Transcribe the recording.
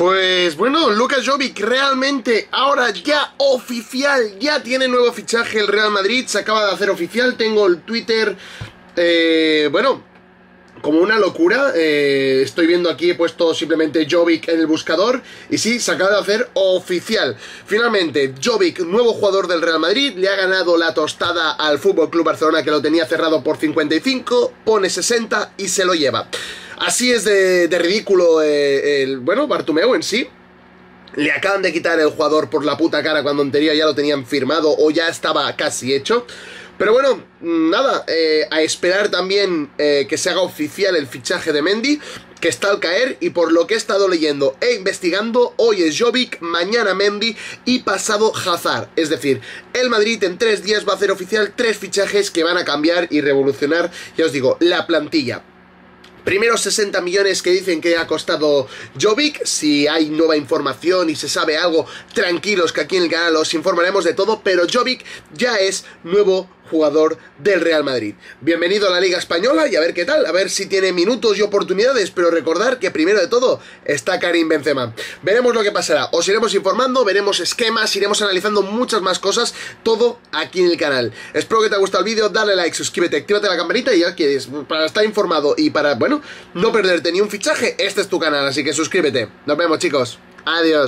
Pues bueno, Lucas Jovic realmente ahora ya oficial, ya tiene nuevo fichaje el Real Madrid, se acaba de hacer oficial, tengo el Twitter, eh, bueno, como una locura, eh, estoy viendo aquí, he puesto simplemente Jovic en el buscador y sí, se acaba de hacer oficial. Finalmente, Jovic, nuevo jugador del Real Madrid, le ha ganado la tostada al Fútbol Club Barcelona que lo tenía cerrado por 55, pone 60 y se lo lleva. Así es de, ridículo eh, el, bueno, Bartumeo en sí. Le acaban de quitar el jugador por la puta cara cuando en teoría ya lo tenían firmado o ya estaba casi hecho. Pero bueno, nada, eh, a esperar también eh, que se haga oficial el fichaje de Mendy, que está al caer y por lo que he estado leyendo e investigando, hoy es Jovic, mañana Mendy y pasado Hazard. Es decir, el Madrid en tres días va a hacer oficial tres fichajes que van a cambiar y revolucionar, ya os digo, la plantilla. Primeros 60 millones que dicen que ha costado Jovic. Si hay nueva información y se sabe algo, tranquilos que aquí en el canal os informaremos de todo. Pero Jovic ya es nuevo jugador del Real Madrid. Bienvenido a la Liga Española y a ver qué tal, a ver si tiene minutos y oportunidades, pero recordar que primero de todo está Karim Benzema. Veremos lo que pasará, os iremos informando, veremos esquemas, iremos analizando muchas más cosas, todo aquí en el canal. Espero que te haya gustado el vídeo, dale like, suscríbete, actívate la campanita y ya quieres, para estar informado y para, bueno, no perderte ni un fichaje, este es tu canal, así que suscríbete. Nos vemos chicos, adiós.